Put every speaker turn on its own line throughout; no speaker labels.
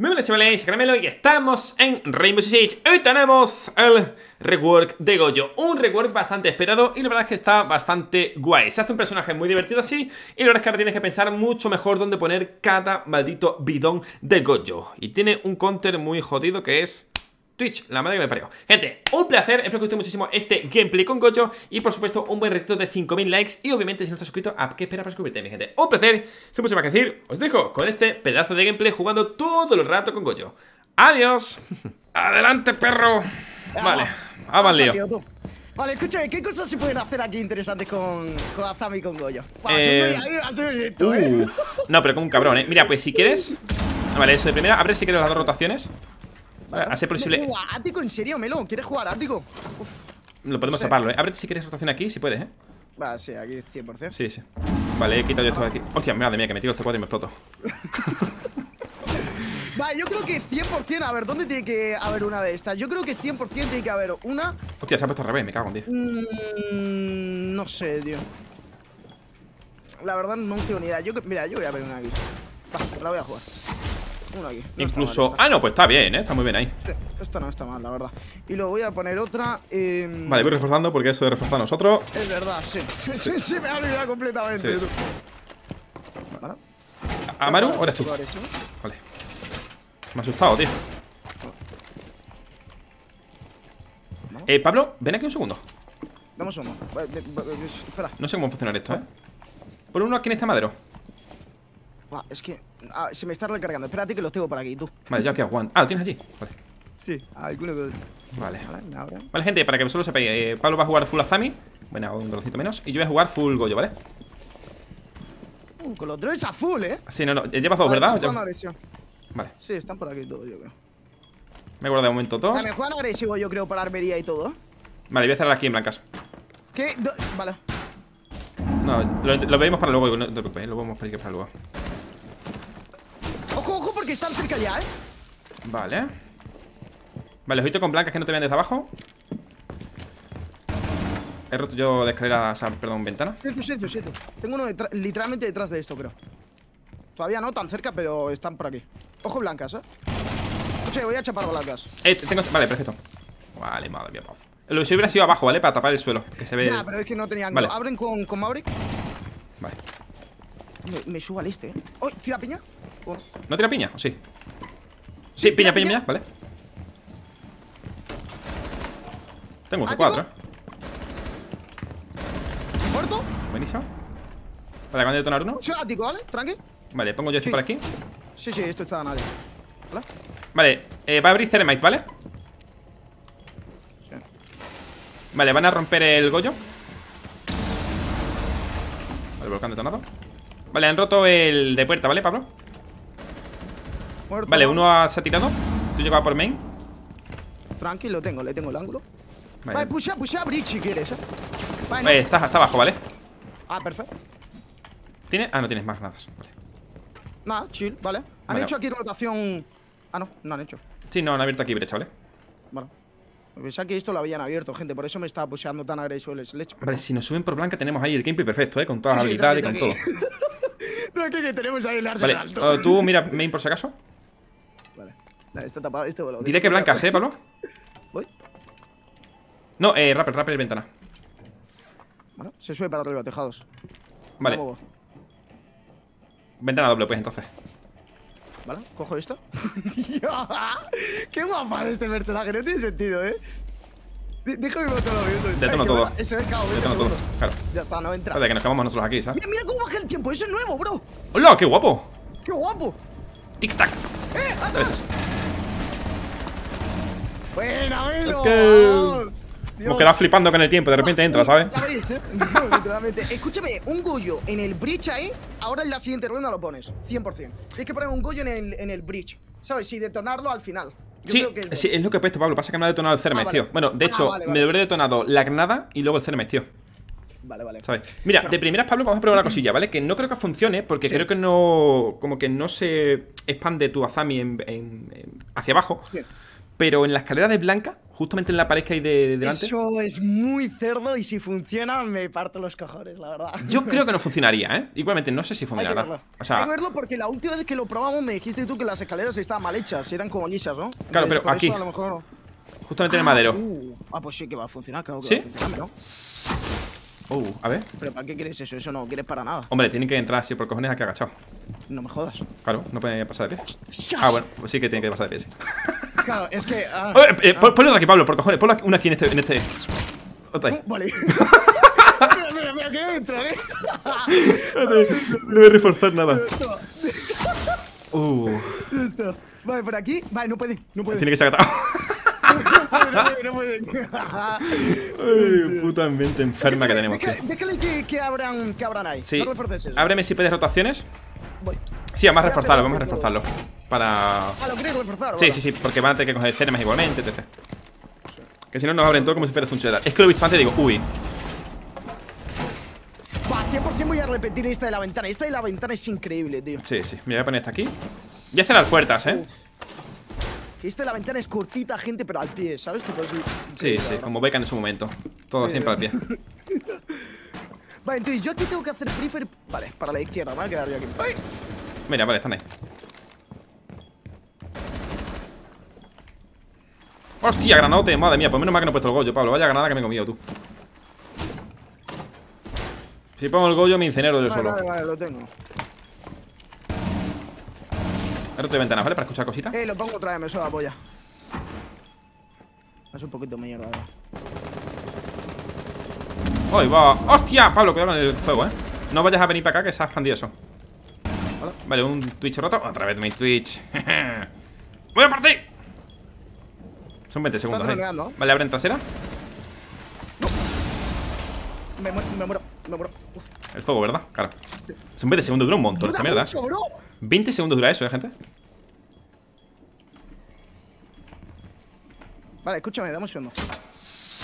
Muy buenas chavales, Caramelo y estamos en Rainbow Six Hoy tenemos el rework de Goyo Un rework bastante esperado y la verdad es que está bastante guay. Se hace un personaje muy divertido así Y la verdad es que ahora tienes que pensar mucho mejor dónde poner cada maldito bidón de Goyo Y tiene un counter muy jodido que es... Twitch, la madre que me parió. Gente, un placer, espero que os guste muchísimo este gameplay con Gojo. Y por supuesto un buen reto de 5000 likes. Y obviamente si no estás suscrito, ¿a qué espera para suscribirte, mi gente? Un placer, sin mucho más que decir Os dejo con este pedazo de gameplay jugando todo el rato con Gojo. Adiós. Adelante, perro. Vale, vamos al lío
Vale, escúchame, ¿qué cosas se pueden hacer aquí interesantes con, con Azami y con Goyo?
Eh... ¿eh? No, pero como un cabrón, eh Mira, pues si quieres. Vale, eso de primera, abre si quieres las dos rotaciones ser posible.
Ático, en serio, Melo. ¿Quieres jugar Ático?
Lo podemos taparlo, eh. Ábrete si quieres rotación aquí, si puedes, eh.
Va, sí, aquí 100%.
Sí, sí. Vale, he quitado yo esto de aquí. Hostia, madre mía, que me tiro el C4 y me exploto.
Vale, yo creo que 100%, a ver, ¿dónde tiene que haber una de estas? Yo creo que 100% tiene que haber una
Hostia, se ha puesto al revés, me cago en tío
mm, No sé, tío La verdad no tengo ni idea yo, Mira, yo voy a ver una aquí Va, la voy a jugar uno aquí.
Incluso. ah, no, pues está bien, ¿eh? Está muy bien ahí.
Sí, esto no está mal, la verdad. Y luego voy a poner otra. Eh...
Vale, voy reforzando porque eso de reforzar a nosotros.
Es verdad, sí. sí, sí, me ha olvidado completamente. Sí.
¿Vale? ¿Amaru eres tú? Vale. Me ha asustado, tío. Eh, Pablo, ven aquí un segundo.
Dame un segundo. Espera.
No sé cómo funcionar esto, ¿eh? Por uno aquí en este madero.
Es que ah, se me está recargando. Espérate que los tengo por aquí, tú.
Vale, ya que aguanto. Ah, lo tienes allí. Vale.
Sí, alguno que.
Vale. Vale, gente, para que vosotros lo sepáis, eh, Pablo va a jugar full Azami. Bueno, un trocito menos. Y yo voy a jugar full Goyo, ¿vale?
Uh, con los drones a full, ¿eh?
Sí, no, no. Llevas dos, ¿verdad? Vale.
Sí, están por aquí todos, yo creo.
Me guardo de momento todos.
Me juegan agresivo, yo creo, para armería y todo.
Vale, voy a cerrar aquí en blancas.
¿Qué? vale.
No, lo, lo, veis para luego, no te preocupes, lo vemos para luego
que están cerca ya, ¿eh?
Vale Vale, ojito con blancas que no te vean desde abajo He roto yo de escalera, o sea, perdón, ventana
Silencio, silencio, silencio Tengo uno literalmente detrás de esto, creo Todavía no tan cerca, pero están por aquí Ojo blancas, ¿eh? Oye, voy a chapar blancas
eh, tengo... Vale, perfecto Vale, madre mía, Lo que hubiera sido abajo, ¿vale? Para tapar el suelo Que se ve
Ya, pero es que no tenía ángulo Abren con, con Maverick
Vale
me, me subo al este, ¿eh? ¡Oh! ¿Tira piña?
¿No tira piña? ¿O sí? Sí, piña, piña, piña, vale Tengo un C4
¿Muerto?
Buenísimo Vale, acaban de detonar uno
ático, ¿vale? Tranqui
Vale, pongo yo esto por aquí
Sí, sí, esto está a nadie
¿Vale? Vale, eh, va a abrir Ceremite, ¿vale? Sí. Vale, van a romper el Goyo Vale, volcán detonado Vale, han roto el de puerta, ¿vale, Pablo? Vale, uno se ha tirado. Tú llegas por main.
Tranquilo, tengo, le tengo el ángulo. Vale, vale pusha, pusha bridge si quieres, eh
Vale, está, está abajo, ¿vale?
Ah, perfecto.
¿Tiene? Ah, no tienes más nada. Vale.
Nada, chill, vale. Han hecho aquí rotación. Ah, no, no han hecho.
Sí, no, han abierto aquí brecha, ¿vale?
Vale Pensaba que esto lo habían abierto, gente Por eso me estaba pusheando tan agresivo el Sledge.
Vale, si nos suben por blanca tenemos ahí el gameplay perfecto, ¿eh? Con todas las habilidades y con todo.
que tenemos ahí el arsenal.
Vale, tú mira main por si acaso
está tapado este boludo.
Diré que blancas, ¿eh, Pablo?
Voy.
No, eh, rapper, rapper ventana.
Bueno, se sube para arriba, tejados.
Vale. Ventana doble, pues entonces.
Vale, cojo esto. ¡Qué guapa este personaje! No tiene sentido, ¿eh? Déjame botarlo.
Detono todo.
Eso es cabo,
Detono todo. Claro.
Ya está, no entra.
Espérate, que nos quedamos nosotros aquí, ¿sabes?
Mira, mira cómo baja el tiempo. Eso es nuevo, bro.
¡Hola! ¡Qué guapo!
¡Qué guapo!
¡Tic-tac!
¡Eh! ¡Atrás! Buena,
Let's go. Hemos quedado flipando con el tiempo, de repente entra, ¿sabes?
¿eh? Escúchame, un Goyo en el bridge ahí, ahora en la siguiente ronda lo pones, 100%. Tienes que poner un Goyo en el, en el bridge, ¿sabes? Y detonarlo al final.
sí, es, sí, es lo que he puesto, Pablo. Pasa que me ha detonado el Cermes, ah, tío. Bueno, de ah, hecho, me debería detonado la granada y luego el Cermes, tío.
Vale, vale.
¿Sabes? Mira, de primeras, Pablo, vamos a probar una cosilla, ¿vale? Que no creo que funcione porque creo que no. Como que no se expande tu Azami en, hacia abajo. Pero en la escalera de blanca, Justamente en la pared que hay de, de delante.
Eso es muy cerdo y si funciona me parto los cojones, la verdad.
Yo creo que no funcionaría, ¿eh? Igualmente, no sé si
Hay que
funcionará.
verlo.
O sea,
Hay que verlo porque la última vez que lo probamos me dijiste tú que las escaleras estaban mal hechas, eran como lisas, ¿no?
Claro,
Eh,
pero aquí.
eso a lo mejor...
justamente en el madero.
Uh, ah, pues sí que va a funcionar, claro que
¿Sí?
va a funcionar, ¿no?
Uh, a ver.
Pero ¿para qué quieres eso? Eso no quieres para nada.
Hombre, tiene que entrar así por cojones aquí agachado.
No me jodas.
Claro, no puede pasar de pie. Ah, bueno, pues sí que tiene que pasar de pie, sí.
Es que... ah,
eh, eh,
ah.
ponlo aquí, Pablo, por cojones. Ponlo una aquí en este. En este. Otra ahí.
Vale. mira, mira, mira, que entra, ¿eh?
No voy a reforzar nada. Uh,
esto. Vale, por aquí. Vale, no puede, no puede.
tiene que ser agachado.
No puede, no puede.
Ay, puta mente enferma que tenemos.
Déjale, déjale que, que abran, que abran ahí.
Sí.
No refuerces eso.
Ábreme si pides rotaciones.
Voy.
Sí, vamos a reforzarlo, vamos a reforzarlo. Para.
Ah.
Sí, sí, sí, porque van a tener que coger cermas igualmente, etc. Que si no nos abren todo como si fueras un cheddar. Es que lo he visto antes y digo, uy.
Va, 100% voy a repetir esta de la ventana. Esta de la ventana es increíble, tío.
Sí, sí. Me voy a poner esta aquí. Y hacer las puertas, ¿eh?
Que esta de la ventana es cortita, gente, pero al pie, ¿sabes? Tipo.
Sí, sí, como Beckham en su momento. Todo
Sí.
siempre al pie.
Vale, entonces yo aquí tengo que hacer prefer. Vale, para la izquierda, me voy a quedar yo aquí. ¡Ay!
Mira, vale, están ahí. ¡Hostia, granote! Madre mía, pues menos mal que no he puesto el Goyo, Pablo. Vaya granada que me he comido tú. Si pongo el Goyo, me incinero yo
Vale,
solo.
vale, vale, lo tengo.
He roto de ventanas, ¿vale? Para escuchar cositas.
Eh, lo pongo otra vez, me suena la polla. Es un poquito mierda, ahora.
¡Ay, va! ¡Hostia! Pablo, cuidado con el fuego, ¿eh? No vayas a venir para acá que se ha expandido eso. Vale, un Twitch roto. Otra vez mi Twitch. ¡Voy a partir! Son 20 segundos, ¿eh? Vale, abren trasera.
Me muero, me muero, me muero. Uf.
El fuego, ¿verdad? Claro. Son 20 segundos, dura un montón esta mierda.
mucho, bro.
20 segundos dura eso, ¿eh, gente?
Vale, escúchame, dame un segundo.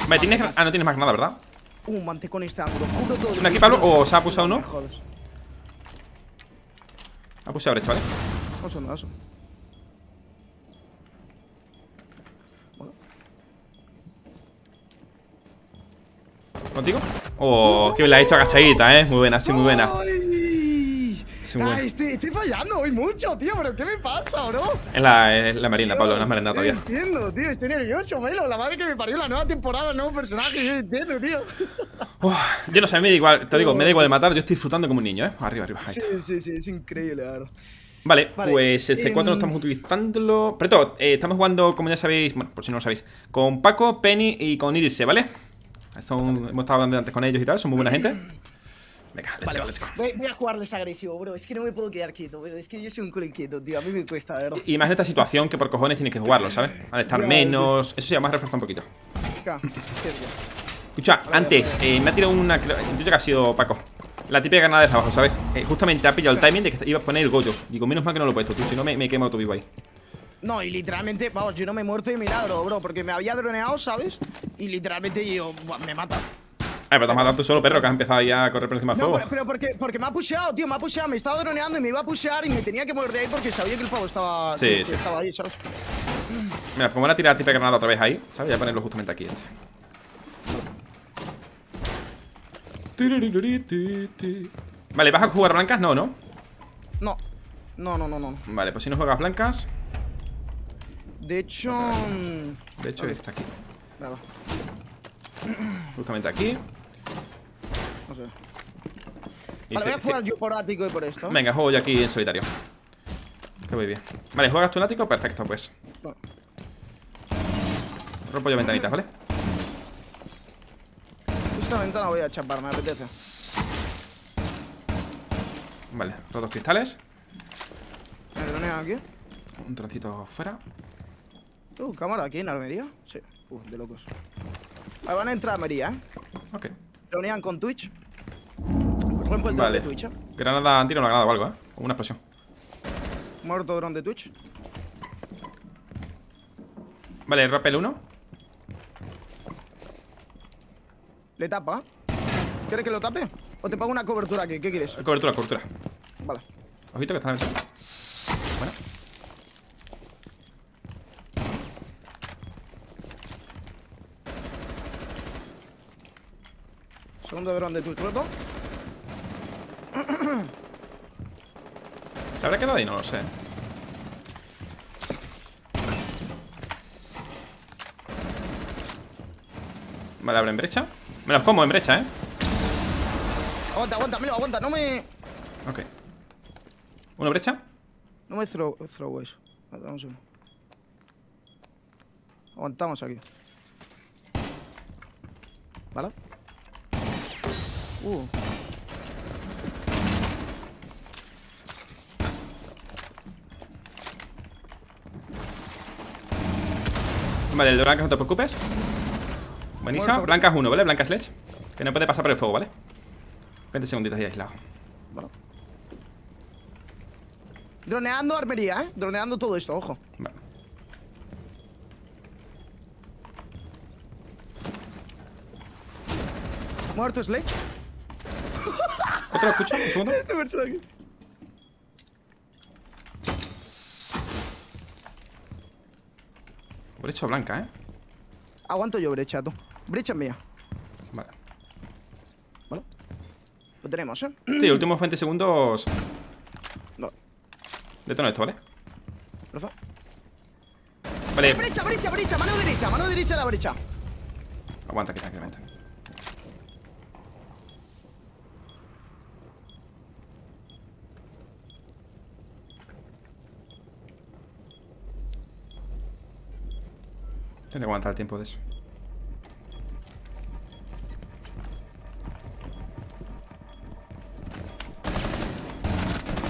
Vale, tienes. Ah, no tienes más nada, ¿verdad?
Uh, mantén este ángulo. Juro todo.
¿Una aquí, Pablo? ¿O se ha pulsado
No
uno? Ha pulsado brecha, ¿vale?
Un segundo, un
¿Contigo? Oh, que la he hecho agachadita, ¿eh? Muy buena, sí, muy buena. Sí, muy buena.
Ay, estoy, estoy fallando hoy mucho, tío, pero ¿qué me pasa, bro?
Es la, es la merienda, Pablo, no has merendado
No
todavía.
entiendo, tío, estoy nervioso, Melo. La madre que me parió la nueva temporada, el nuevo personaje, yo no entiendo, tío.
Uf, yo no sé, me da igual, te digo, me da igual el matar, yo estoy disfrutando como un niño, ¿eh? Arriba, arriba. ahí
Sí,
está.
sí, sí, es increíble, la verdad.
Vale,
Vale,
pues el C4 no
em,
estamos utilizándolo. Pero todo, eh, estamos jugando, como ya sabéis, bueno, por si no lo sabéis, con Paco, Penny y con Irse, ¿vale? Son, hemos estado hablando antes con ellos y tal, son muy buena gente. Venga, let's go, let's go.
Voy, voy a jugarles agresivo, bro. Es que no me puedo quedar quieto, bro. Es que yo soy un culo inquieto, tío. A mí me cuesta, ¿verdad?
Y más en esta situación que por cojones tienes que jugarlo, ¿sabes? Al estar menos. Eso sí, vamos a reforzar un poquito. Escucha, antes, eh, me ha tirado una. creo- Intuyo que ha sido Paco. La típica granada de abajo, ¿sabes? Eh, justamente ha pillado el timing de que iba a poner el Goyo. Digo, menos mal que no lo he puesto, tú, si no me, me he quemado tu vivo ahí.
No, y literalmente, vamos, yo no me he muerto de milagro, bro. Porque me había droneado, ¿sabes? Y literalmente yo, me mata.
Ay, pero te has matado tú solo, perro, que has empezado ya a correr por encima del
No,
fuego.
pero, pero porque, porque me ha pusheado, tío, me ha pusheado, me estaba droneando y me iba a pushear y me tenía que mover de ahí porque sabía que el pavo estaba,
Sí, sí.
estaba ahí, ¿sabes?
Mira, pues me voy a tirar la típica granada otra vez ahí, ¿sabes? Voy a ponerlo justamente aquí, este. Vale, ¿vas a jugar blancas? No, ¿no?
No, no, no, no, no.
Vale, pues si no juegas blancas
De hecho, mm,
De hecho, está aquí Justamente aquí
no sé.
Y
Vale, voy a jugar yo por ático y por esto.
Venga, juego yo aquí en solitario Que voy bien Vale, ¿juegas tu nático? Perfecto, pues
No.
Rompo yo ventanitas, ¿vale?
Esta ventana voy a chapar, me apetece.
Vale, todos cristales
Me aquí.
Un trocito fuera
¿Tú, cámara aquí en Armería? Sí. Uh, de locos. Ahí van a entrar a Armería, ¿eh?
Ok
Dronean con Twitch. Rompo el drone
Vale
de Twitch, ¿eh?
Granada, tiro una granada o algo, ¿eh? O una explosión
Muerto drone de Twitch.
Vale, rappel 1
Le tapa. ¿Quieres que lo tape? ¿O te pago una cobertura aquí? ¿Qué quieres?
Cobertura, cobertura
Vale.
Ojito que está en la
Dron de tu truco.
¿Se habrá quedado ahí? No lo sé. Vale, abre en brecha. Me los como en brecha, ¿eh?
Aguanta, aguanta, mira, aguanta. No me.
Ok. ¿Uno brecha?
No me throw, throw eso. Vamos. Aguantamos aquí. ¿Vale? Uh.
Vale, el de blancas no te preocupes. Buenísima. Blancas uno, ¿vale? Blancas Sledge. Que no puede pasar por el fuego, ¿vale? 20 segunditos ahí aislado.
Vale. Droneando armería, ¿eh? Droneando todo esto, ojo.
Vale.
Muerto Sledge.
¿Otro lo escucho? Un segundo.
Este personaje.
Brecha blanca, ¿eh?
Aguanto yo brecha, tú. Brecha mía.
Vale.
¿Vale? Lo tenemos, ¿eh?
Sí, últimos 20 segundos.
No.
Detono esto, ¿vale? Vale,
Brecha, brecha, brecha. Mano derecha, mano derecha de la brecha.
aguanta aquí tranquilamente. Tiene que aguantar el tiempo de eso.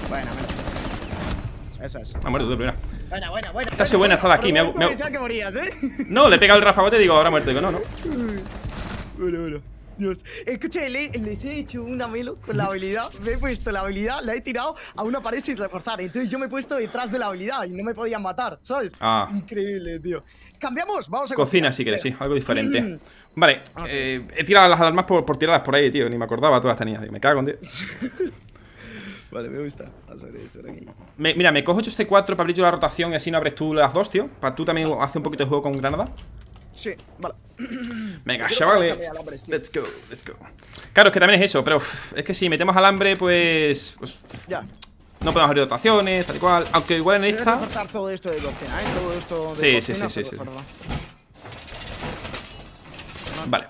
Buena, mira. Esa es.
Ha muerto tú, primero.
Buena, buena, buena.
Esta ha sido buena, esta de aquí, me ha- me ha-
que morías, ¿eh?
No, le he pegado el rafagote y digo, ahora muerto. Digo, no, no.
Bueno, bueno. Dios. Escucha, le- les he hecho una melo con la habilidad. Me he puesto la habilidad, la he tirado a una pared sin reforzar. Entonces yo me he puesto detrás de la habilidad y no me podían matar, ¿sabes?
Ah.
Increíble, tío. Cambiamos, vamos a
Cocina
cocinar.
si quieres, sí, algo diferente.
Mm.
Vale,
Vamos a
eh, he tirado las alarmas por, por tiradas por ahí, tío. Ni me acordaba, todas las tenía. Digo, Me cago en Dios.
Vale, me gusta. Vamos a ver de aquí.
Me- mira, me cojo yo este 4 para abrir yo la rotación y así no abres tú las dos, tío. Para tú también hacer un poquito de juego con granada.
Sí, vale.
Venga, chavales.
tío.
Let's go, let's go. Claro, es que también es eso, pero es que si metemos alambre, pues, pues
Ya.
no podemos abrir rotaciones, tal y cual. Aunque igual en esta.
todo esto de cocina, ¿eh? Todo esto de
Sí, sí,
cocina,
sí, sí, sí. Vale.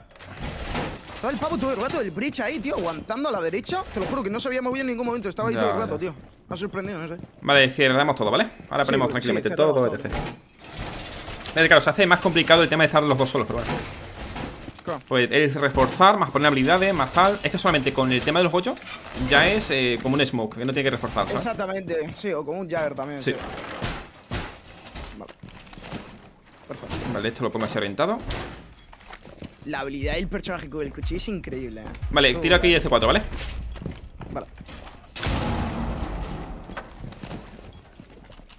Estaba el pavo todo el rato del bridge ahí, tío, aguantando a la derecha. Te lo juro que no se había movido en ningún momento. Estaba ahí
Ya,
todo el rato, tío. Me ha sorprendido, no sé.
Vale, cerramos todo, ¿vale? Ahora ponemos
sí,
tranquilamente todo. etc. Eh, Claro, se hace más complicado el tema de estar los dos solos, pero bueno. Pues es reforzar, más poner habilidades, más tal. Es que solamente con el tema de los hoyos ya es eh, como un smoke, que no tiene que reforzar, ¿sabes?
Exactamente, sí, o como un Jagger también.
Sí.
Sí. Vale. Perfecto.
Vale, esto lo pongo así orientado.
La habilidad del personaje con el cuchillo es increíble, eh.
Vale, tiro aquí
eh.
el C4, ¿vale?
Vale.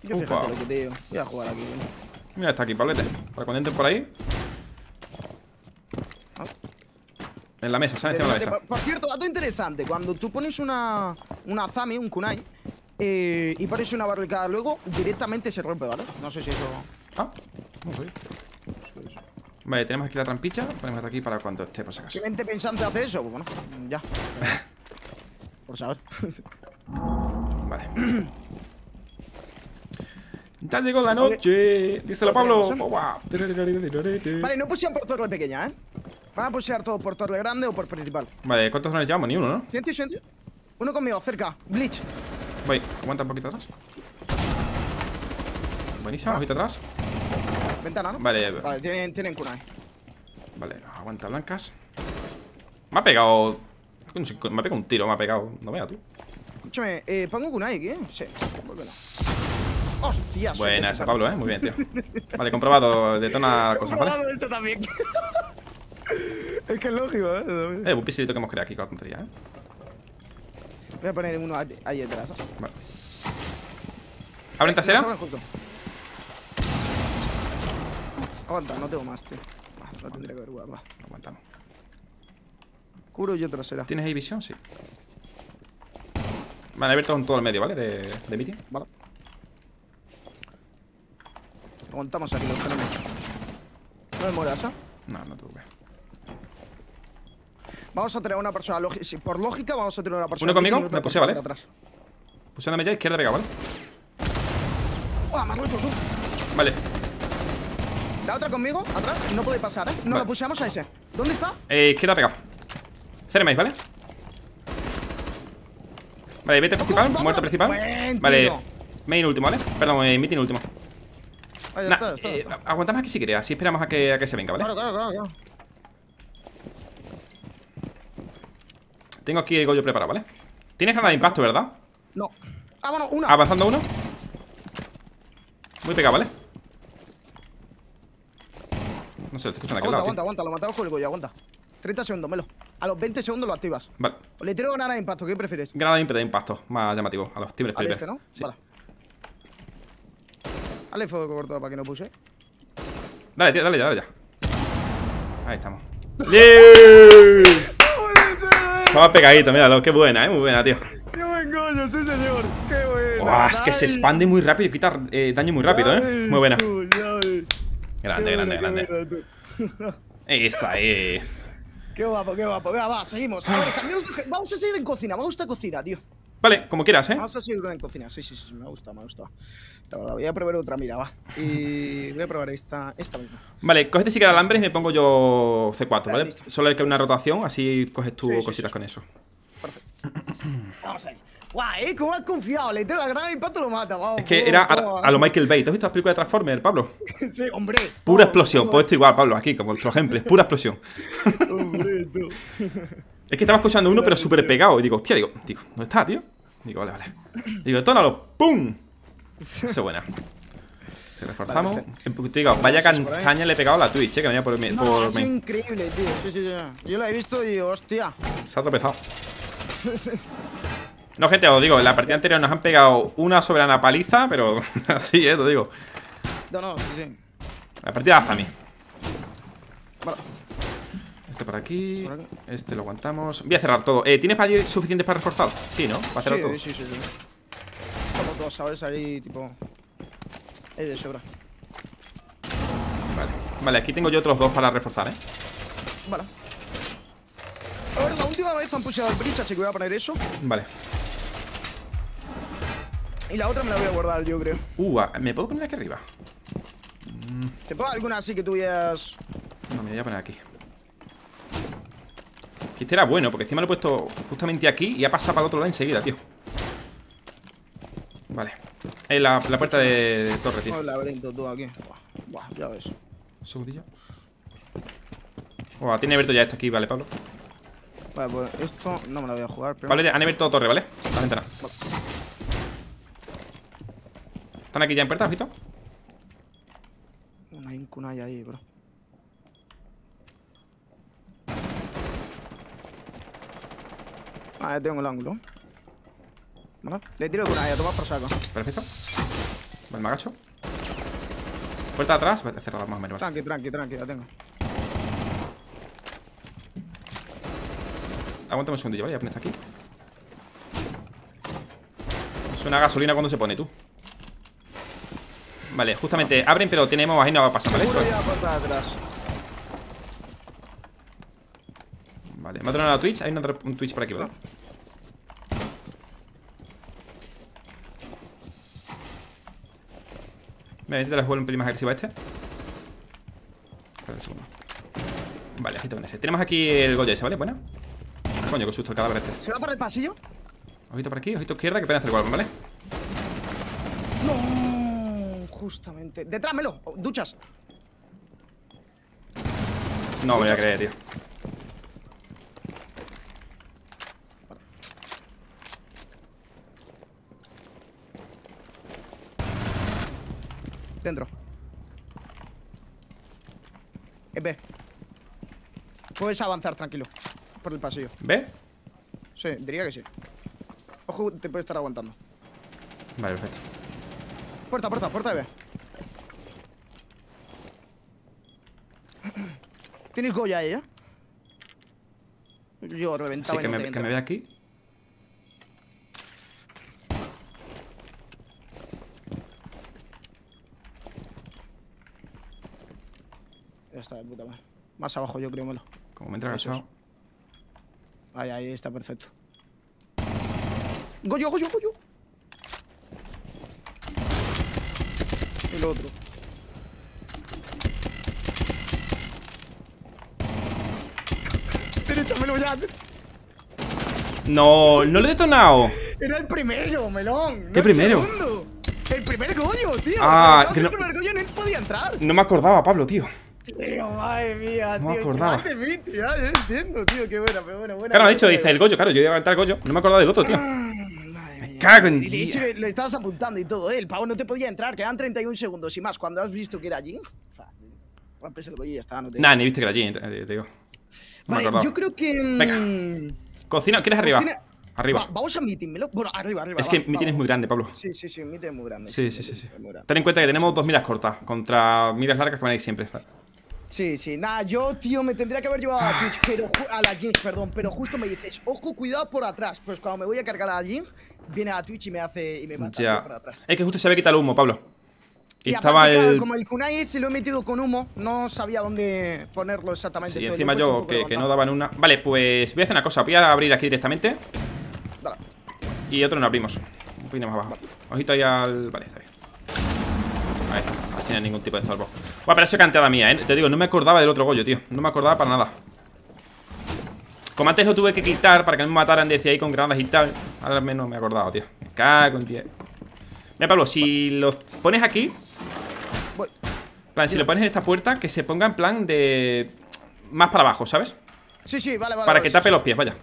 Yo
Upa.
fíjate lo que te digo. Voy a jugar aquí. ¿no?
Mira, está aquí, Pablete. Para cuando entren por ahí.
Ah.
En la mesa, de la
Por,
mesa.
por cierto, dato interesante. Cuando tú pones una, una Zami, un kunai, eh, y pones una barricada luego, directamente se rompe, ¿vale? No sé si eso...
Ah, a ver. Vale, tenemos aquí la trampilla. Ponemos aquí para cuando esté, por si acaso.
¿Qué mente pensante hace eso? Pues bueno, ya. Por saber.
Vale. Ya llegó la noche. Díselo, Pablo.
Vale, no pusieron por torre pequeña, ¿eh? Van a pusear todo por torre grande o por principal.
Vale, ¿cuántos drones llevamos? Ni uno, ¿no?
Silencio, silencio. Uno conmigo, cerca. Bleach.
Voy, aguanta un poquito atrás. Buenísimo, ojito atrás.
Ventana, ¿no?
Vale,
Vale, tienen, tienen kunai.
vale, aguanta blancas. Me ha pegado. Me ha pegado un tiro, me ha pegado. No veas tú.
Escúchame, eh, pongo kunai aquí, ¿eh? Sí, vuélvelo. Hostia,
Buena esa, Pablo, ¿eh? Muy bien, tío. Vale, comprobado. Detona cosas, ¿vale?
Comprobado esto también. es que es lógico, ¿eh?
Eh, un pisilito que hemos creado aquí con la tontería, ¿eh?
Voy a poner uno ahí ahí detrás. ¿eh?
Vale. ¿Abren trasera?
Abren justo. Aguanta, no tengo más, tío. Ah, No tendría que haber guardado.
Aguantamos.
Curo yo trasera.
¿Tienes ahí visión? Sí. Vale, he abierto en todo el medio, ¿vale? De, de meeting.
Vale. Aguantamos aquí los tenemos. No me mueras, ¿eh?
No, no tuve.
Vamos a tener una persona, por lógica, vamos a tener una persona.
¿Uno conmigo? Me puse, ¿vale?
atrás.
Pulsándome ya, izquierda pegado, ¿vale?
¡Uah, me vuelto tú!
Vale.
La otra conmigo, atrás, no puede pasar, ¿eh? No
Vale.
la puseamos a ese. ¿Dónde está?
Eh, izquierda pegado. Ceremais, ¿vale? Vale, vete principal, muerto principal. Vale, main último, ¿vale? Perdón, eh, meeting último.
Ahí
Nah,
está, está,
eh,
está.
aguantamos aquí si quieres, así esperamos a que, a que se venga, ¿vale?
Claro, claro, claro, claro.
Tengo aquí el Goyo preparado, ¿vale? Tienes granada de impacto, ¿verdad?
No. Ah, bueno, una.
Avanzando uno. Muy pegado, ¿vale? No sé, lo estoy escuchando aquí
aguanta,
lado,
aguanta,
tío.
aguanta, lo matamos con el Goya, aguanta. 30 segundos, melo. A los 20 segundos lo activas.
Vale.
O le tiro granada de impacto, ¿qué prefieres?
Granada de impacto, más llamativo, a los
Al
players.
este, ¿no?
Sí.
Vale. Dale fuego cortado para que no puse.
Dale, tío, dale ya, dale ya. Ahí estamos. ¡Yeah! Estaba pegadito, míralo, qué buena, eh, muy buena, tío.
¡Qué buen Goya, sí, señor! ¡Qué bueno!
Buah, es que se expande muy rápido y quita eh, daño muy rápido, eh. Muy buena. Grande, grande, grande. Esa, eh.
Qué guapo, qué guapo. Venga, va, seguimos. A ver, cambiamos de- Vamos a seguir en cocina. Me gusta cocina, tío.
Vale, como quieras, eh.
Vamos a seguir en cocina. Sí, sí, sí. Me gusta, me gusta. La verdad, voy a probar otra, mira, va. Y voy a probar esta, esta misma.
Vale, cógete si quieres alambres y me pongo yo C4,
Vale,
¿vale? Solo hay que una rotación, así coges tú
Sí, sí,
cositas
sí.
con eso.
Vamos ahí. Guau, eh, cómo has confiado. Le tiro la granada de impacto lo mata. Guau,
Es que era a, a lo Michael Bay. ¿Te has visto las películas de Transformers, Pablo?
sí, hombre.
Pura explosión. Pues esto igual, Pablo, aquí, como otro ejemplo. Pura explosión.
Hombre, tú.
Es que estaba escuchando uno, pero súper pegado. Y digo, hostia, digo, digo, ¿dónde está, tío? Digo, vale, vale. Digo, tónalo, ¡pum! Eso es buena. Si reforzamos.
Vale,
te digo, vaya castaña le he pegado a la Twitch, eh, que venía por, mi-
No,
por
es
main.
increíble, tío. Sí, sí, sí. Yo la he visto y, hostia.
Se ha tropezado. No, gente, os digo, en la partida anterior nos han pegado una soberana paliza, pero así, eh, te digo.
No, no, sí, sí.
La partida de Zami.
Vale.
Este por aquí,
Por aquí.
Este lo aguantamos. Voy a cerrar todo. Eh, ¿Tienes para allí suficiente para reforzar? Sí, ¿no? Para cerrar todo.
Sí, sí, sí, sí. Como todos sabes, ahí, tipo. Es de sobra.
Vale. Vale, aquí tengo yo otros dos para reforzar, ¿eh?
Vale. A ver, la última vez han puesto el bridge, así que voy a poner eso.
Vale.
Y la otra me la voy a guardar, yo creo.
Uh, ah, ¿me puedo poner aquí arriba?
¿Te pongo alguna así que tú veas?
No, me voy a poner aquí. Que este era bueno, porque encima lo he puesto justamente aquí y ha pasado para el otro lado enseguida, tío. Vale. En la, la puerta de, de torre, tío.
El laberinto, tú aquí. Buah, buah, ya ves.
Un segundillo. Oh, tiene abierto ya esto aquí, vale, Pablo.
Vale, pues esto no me la voy a jugar, pero.
Vale, han abierto torre, ¿vale? La ventana. ¿Están aquí ya en puerta, ojito?
Una incunaya ahí, bro. Ah, ya tengo el ángulo. Vale, le tiro con una toma por saco.
Perfecto. Vale, me agacho. Puerta de atrás, vale, cerrada más o menos.
Tranqui, tranqui, tranqui, ya tengo.
Aguántame un segundillo, ¿vale? Ya pones aquí. Suena a gasolina cuando se pone, tú. Vale, justamente abren, pero tenemos ahí no va a pasar, ¿vale?
Atrás.
Vale, me ha donado la Twitch. Hay una un Twitch por aquí, ¿vale? Este te la juego un pelín más agresivo a este. Espera un segundo. Vale, ojito con ese. Tenemos aquí el Goya ese, ¿vale? Buena. Coño, qué susto el cadáver este.
¿Se va para el pasillo?
Ojito por aquí, ojito izquierda, que pueden hacer el ¿vale?
No, justamente. Detrás, Melo. Oh, Duchas.
No me voy a creer, tío.
Dentro. Es B. Puedes avanzar tranquilo. Por el pasillo.
¿Ve?
Sí, diría que sí. Ojo, te puede estar aguantando.
Vale, perfecto.
Puerta, puerta, puerta de B. ¿Tienes Goya ella? Yo reventaba
Sí, que me, que me ve aquí.
Ya está, de puta madre. Más abajo, yo creo, Melo.
Como me entra agachado.
Ahí, ahí está perfecto. Goyo, Goyo, Goyo. El otro. Deréchamelo ya.
No, no lo he detonado.
Era el primero, melón.
¿Qué
el
primero?
segundo. El primer Goyo, tío.
Ah, que
el primer Goyo no podía entrar.
No me acordaba, Pablo, tío.
Tío, madre mía,
No me acordaba.
de mí, tío, ya, yo entiendo, tío. Qué buena, pero bueno, buena.
Claro, me ha dicho, dice el Goyo, claro, yo iba a entrar el Goyo. No me acordaba del otro, tío.
Madre mía.
cago en
Y de hecho,
Dios.
lo estabas apuntando y todo, ¿eh? El pavo no te podía entrar, quedan 31 segundos y más. Cuando has visto que era allí, rompes el Goyo y ya está. No te...
Nada, ni viste que era allí, te te digo. No me
Vale,
acordaba.
yo creo que.
Venga.
mm,
Cocina, ¿quieres arriba?
cocina-
Arriba.
Va- vamos a meeting, ¿melo? Bueno, arriba, arriba.
Es que
va,
mi tienes
vamos.
muy grande, Pablo.
Sí, sí, sí, mi es muy grande.
Sí, sí, sí, sí.
es grande.
Ten en cuenta que tenemos dos miras cortas contra miras largas que van a ir siempre.
Sí, sí. Nada, yo, tío, me tendría que haber llevado a Twitch, pero a la Jinx, perdón, pero justo me dices, ojo, cuidado por atrás. Pues cuando me voy a cargar a la Jinx, viene a Twitch y me hace y me mata
Ya.
por atrás.
Es que justo se había quitado el humo, Pablo. Y,
Y
estaba
aparte, claro,
el.
como el kunai se lo he metido con humo, no sabía dónde ponerlo exactamente.
Sí,
entonces
encima yo que, que no daban una. Vale, pues voy a hacer una cosa. Voy a abrir aquí directamente.
Dale.
Y otro no abrimos. Un poquito más abajo. Ojito ahí al. Vale, está bien. Así no hay ningún tipo de estorbo. Bueno, pero eso es canteada mía, ¿eh? Te digo, no me acordaba del otro Goyo, tío. No me acordaba para nada. Como antes lo tuve que quitar para que no me mataran desde ahí con granadas y tal. Ahora al menos me he acordado, tío. Me cago en tío. Mira, Pablo, si los pones aquí. Plan, si lo pones en esta puerta, que se ponga en plan de. Más para abajo, ¿sabes?
Sí, sí, vale, vale.
Para que tape los pies, vaya.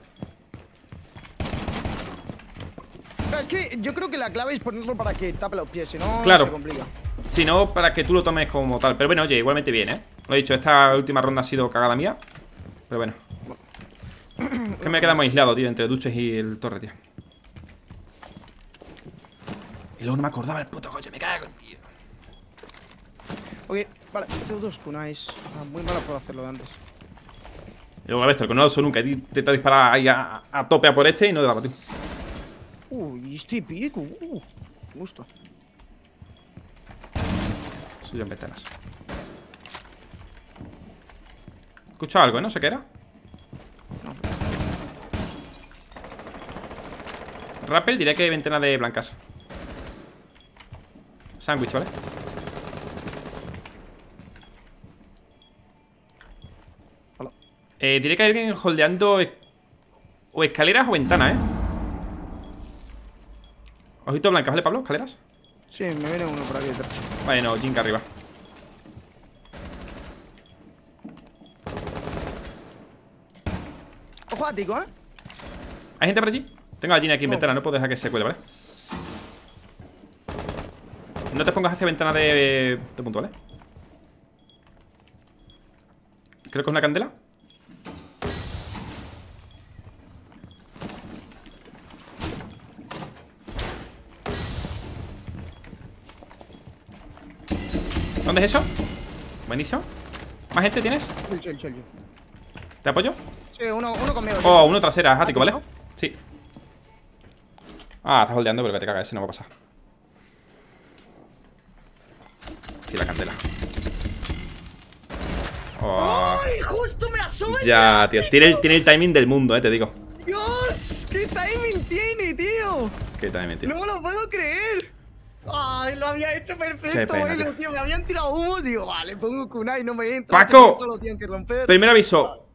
Pero es que yo creo que la clave es ponerlo para que tape los pies, si no
Claro.
se complica.
Si no, para que tú lo tomes como tal. Pero bueno, oye, igualmente bien, ¿eh? Lo he dicho, esta última ronda ha sido cagada mía. Pero bueno. Que me quedamos aislado, tío, entre duches y el torre, tío. Y luego no me acordaba el puto coche, me cago, tío.
Ok, vale, tengo dos kunais. Ah, muy malo puedo hacerlo de antes.
Y luego la bestia, el no lo uso nunca. He intentado disparar ahí a, a tope a por este y no le daba, tío.
Uy, estoy pico. Uh, gusto.
Suyo en ventanas. Escucho algo, ¿eh? No sé qué era. Rappel, diré que ventana de blancas. Sándwich, ¿vale?
Hola.
Eh, diré que hay alguien holdeando o escaleras o ventanas, ¿eh? Ojito blancas, ¿vale, Pablo? ¿Escaleras?
Sí, me viene uno por aquí detrás.
Vale, no, Jinka arriba.
Ojo ático, ¿eh?
¿Hay gente por allí? Tengo a Jin aquí en
No.
ventana, no puedo dejar que se cuele, ¿vale? No te pongas hacia ventana de, de punto, ¿vale? Creo que es una candela. ¿Dónde es eso? Buenísimo. ¿Más gente tienes? ¿Te apoyo?
Sí, uno, uno conmigo.
Oh, uno trasera, ático, ¿vale?
¿Ático?
Sí. Ah, estás holdeando, pero que te caga, ese no va a pasar. Sí, la candela. Oh,
¡Ay, justo me asomo!
ya, tío. Tiene el, tiene el timing del mundo, eh, te digo.
¡Dios! ¿Qué timing tiene, tío?
Qué timing, tío.
No me lo puedo creer. Ay, lo había hecho perfecto, Elo,
tío.
Me habían tirado humos y digo, vale, pongo kunai y no me entra.
¡Paco!
Esto lo tienen que romper.
Primer aviso.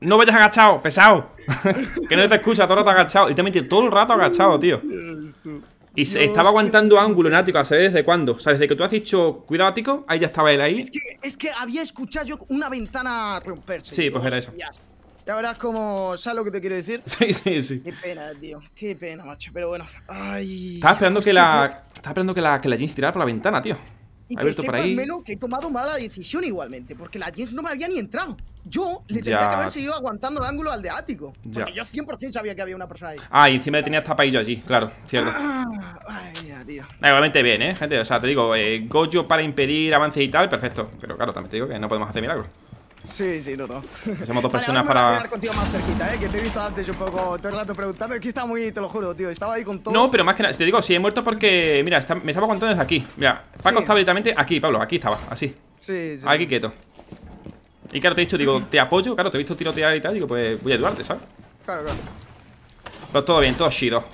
No vayas agachado, pesado. que no te escucha todo el rato agachado. Y te metido todo el rato agachado, tío. Y se estaba aguantando ángulo en ático, ¿sabes desde cuándo? O sea, desde que tú has dicho, cuidado ático, ahí ya estaba él ahí.
Es que, es que había escuchado yo una ventana romperse.
Sí, pues era eso.
hostias. Ya verás cómo. ¿Sabes lo que te quiero decir?
Sí, sí, sí.
Qué pena, tío. Qué pena, macho. Pero bueno. Ay.
Estaba esperando que la. Estaba esperando que la, que la Jinx tirara por la ventana, tío.
Y
Ha
que
abierto por ahí.
Melo, que he tomado mala decisión igualmente, porque la Jinx no me había ni entrado. Yo le
Ya.
tendría que haber seguido aguantando el ángulo al de ático.
Ya.
Porque yo 100% sabía que había una persona ahí.
Ah, y encima le tenías tapadillo allí, claro, cierto.
Ah, ay, ya, tío.
Igualmente bien, ¿eh, gente? O sea, te digo, eh, Gojo para impedir avances y tal, perfecto. Pero claro, también te digo que no podemos hacer milagros.
Sí, sí, no, no.
Que somos dos
Vale,
personas
me voy a
para.
quedar contigo más cerquita, eh, que te he visto antes un poco todo el rato preguntando. Es que estaba muy, te lo juro, tío. Estaba ahí con todo.
No, pero más que nada, te digo, sí, he muerto porque. Mira, está- me estaba aguantando desde aquí. Mira, Paco
Sí.
estaba directamente aquí, Pablo, aquí estaba, así.
Sí, sí.
Aquí quieto. Y claro, te he dicho, digo, te apoyo, claro, te he visto tirotear y tal, digo, pues voy a ayudarte, ¿sabes?
Claro, claro.
Pero todo bien, todo chido.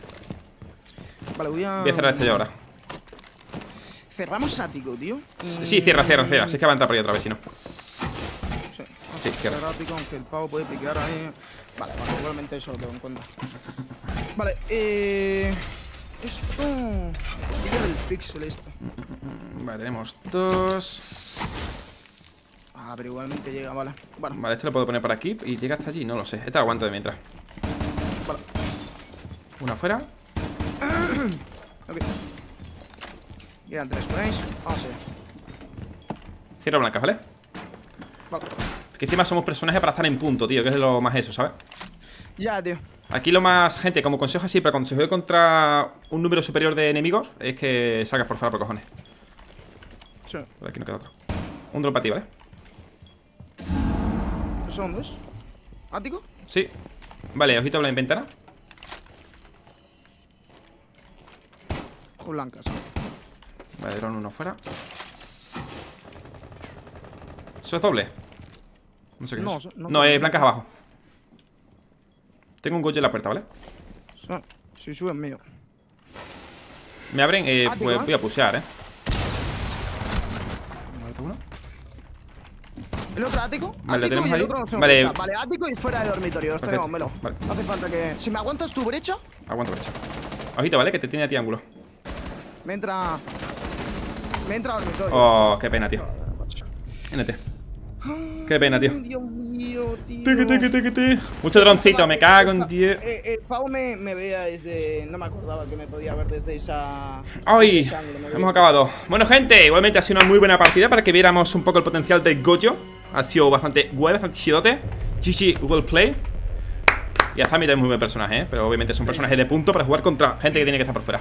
Vale, voy a.
Voy a cerrar este ya ahora.
Cerramos ático, tío.
Sí, cierra, cierra, cierra. Si es que va a entrar por ahí otra vez, si no.
Cerrar ático, aunque el pavo puede piquear ahí. Vale, vale, igualmente eso lo tengo en cuenta. Vale, eh. Esto. El pixel este.
Vale, tenemos dos.
Ah, pero igualmente llega, vale. Bueno,
Vale, este lo puedo poner por aquí y llega hasta allí, no lo sé. Este aguanto de mientras.
vale.
Una afuera.
Ok. Quedan tres con ace. Vamos allá.
Cierra blanca, ¿vale?
Vale.
Que encima somos personajes para estar en punto, tío, que es lo más eso, ¿sabes?
Ya, tío.
Aquí lo más, gente, como consejo así, pero cuando se juegue contra un número superior de enemigos, es que salgas por fuera por cojones.
Sí.
Por aquí no queda otro. Un drop para ti, ¿vale?
¿Eso dónde es? ¿Ático?
Sí. Vale, ojito a la ventana.
Ojos blancas.
Vale, dron uno fuera. ¿Eso es doble? No sé qué
No,
es. No,
no-
es blancas abajo. Tengo un goyo en la puerta, ¿vale?
Si sube mío.
Me abren, eh,
Ah, ¿te
pues voy a pushear, ¿eh? Uno.
¿El otro ático?
Vale, lo tenemos
y el
ahí.
otro no se
Vale.
encuentra. Vale, ático y fuera de dormitorio. Los
Perfecto.
tenemos, Melo.
Vale.
No hace falta que. Si me aguantas tu brecha,
Aguanto brecha. Ojito, ¿vale? Que te tiene a ti ángulo.
me entra. Me entra dormitorio.
Oh, qué pena, tío. NT. Qué pena, tío.
Dios mío, tío.
Tiqui, tiqui, tiqui, ti. Mucho droncito, me cago en 10.
Eh, eh, Pau me, me veía desde. No me acordaba que me podía ver desde esa.
¡Ay! Hemos acabado. Bueno, gente, igualmente ha sido una muy buena partida para que viéramos un poco el potencial de Gojo. Ha sido bastante guay, bastante chidote. GG Google Play. Y Azami también es muy buen personaje, ¿eh? Pero obviamente es un personaje de punto para jugar contra gente que tiene que estar por fuera.